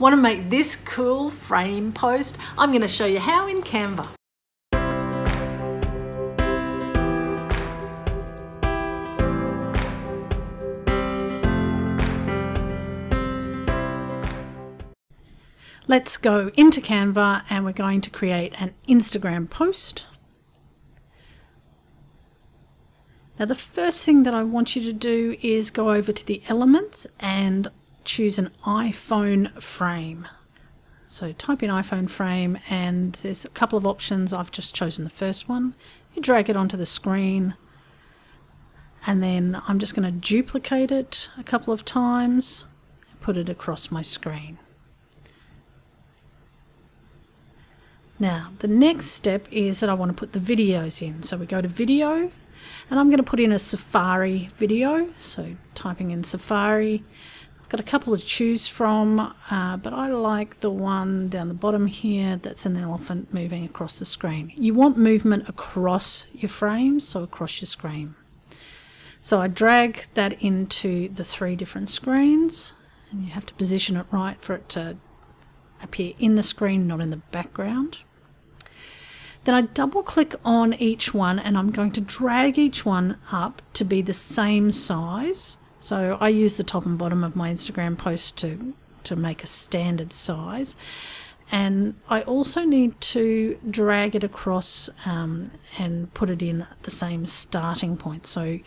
Want to make this cool frame post? I'm going to show you how in Canva. Let's go into Canva and we're going to create an Instagram post. Now the first thing that I want you to do is go over to the elements and choose an iPhone frame. So type in iPhone frame and there's a couple of options. I've just chosen the first one. You drag it onto the screen and then I'm just going to duplicate it a couple of times and put it across my screen. Now, the next step is that I want to put the videos in. So we go to video, and I'm going to put in a Safari video. So typing in Safari, got a couple to choose from, uh, but I like the one down the bottom here that's an elephant moving across the screen. You want movement across your frames, so across your screen. So I drag that into the three different screens, and you have to position it right for it to appear in the screen, not in the background. Then I double click on each one and I'm going to drag each one up to be the same size. So I use the top and bottom of my Instagram post to, to make a standard size. And I also need to drag it across um, and put it in the same starting point. So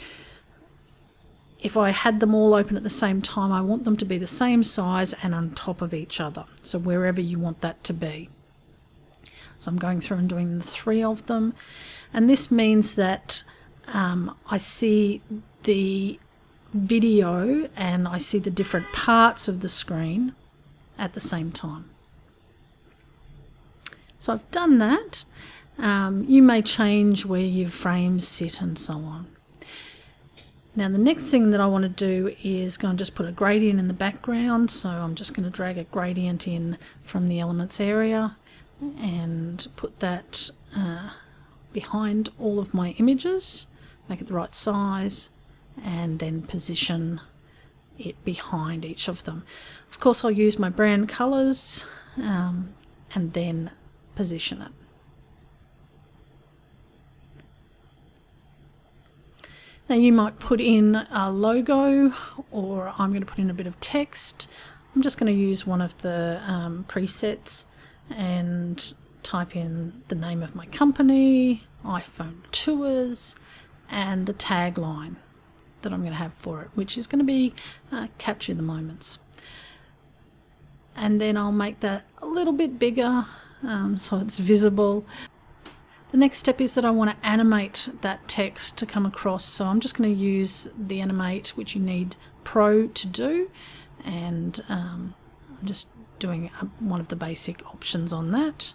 if I had them all open at the same time, I want them to be the same size and on top of each other. So wherever you want that to be. So I'm going through and doing the three of them. And this means that um, I see the video and I see the different parts of the screen at the same time. So I've done that. Um, you may change where your frames sit and so on. Now the next thing that I want to do is go and just put a gradient in the background. So I'm just going to drag a gradient in from the elements area and put that uh, behind all of my images, make it the right size, and then position it behind each of them. Of course, I'll use my brand colors um, and then position it. Now you might put in a logo or I'm going to put in a bit of text. I'm just going to use one of the um, presets and type in the name of my company, iPhone tours, and the tagline that I'm going to have for it, which is going to be uh, capture the moments. And then I'll make that a little bit bigger um, so it's visible. The next step is that I want to animate that text to come across. So I'm just going to use the animate, which you need Pro to do. And um, I'm just doing one of the basic options on that.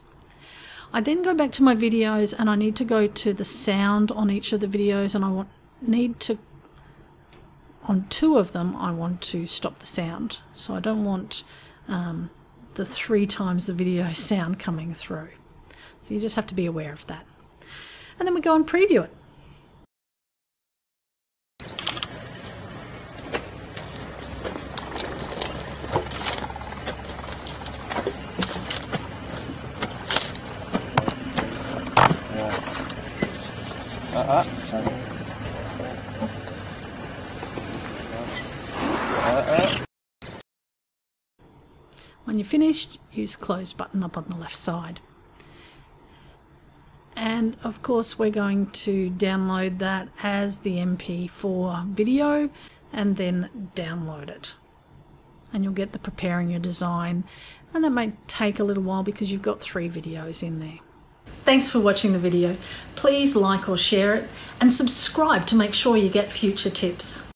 I then go back to my videos and I need to go to the sound on each of the videos and I want need to on two of them I want to stop the sound. So I don't want um, the three times the video sound coming through. So you just have to be aware of that. And then we go and preview it. Uh. When you're finished, use close button up on the left side. And of course, we're going to download that as the MP4 video and then download it. And you'll get the preparing your design. And that may take a little while because you've got three videos in there. Thanks for watching the video. Please like or share it and subscribe to make sure you get future tips.